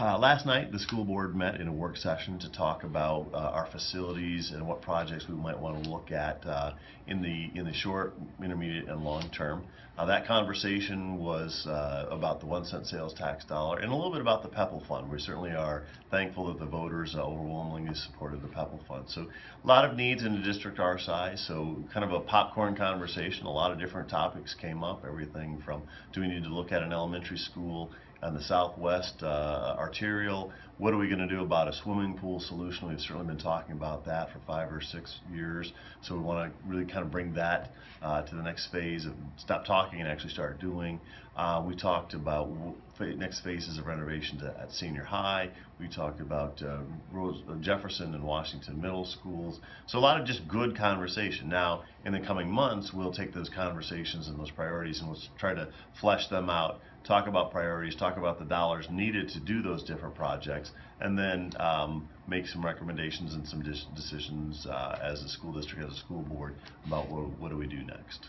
Uh, last night, the school board met in a work session to talk about uh, our facilities and what projects we might want to look at uh, in the in the short, intermediate, and long term. That conversation was uh, about the one cent sales tax dollar and a little bit about the PPEL fund. We certainly are thankful that the voters uh, overwhelmingly supported the PPEL fund. So a lot of needs in a district our size. So kind of a popcorn conversation. A lot of different topics came up. Everything from do we need to look at an elementary school on the southwest uh, arterial. What are we going to do about a swimming pool solution? We've certainly been talking about that for five or six years. So we want to really kind of bring that uh, to the next phase of stop talking and actually start doing. Uh, we talked about next phases of renovation to, at senior high. We talked about uh, Rose, Jefferson and Washington middle schools. So a lot of just good conversation. Now, in the coming months, we'll take those conversations and those priorities and we'll try to flesh them out talk about priorities, talk about the dollars needed to do those different projects, and then um, make some recommendations and some decisions uh, as a school district, as a school board, about what, what do we do next.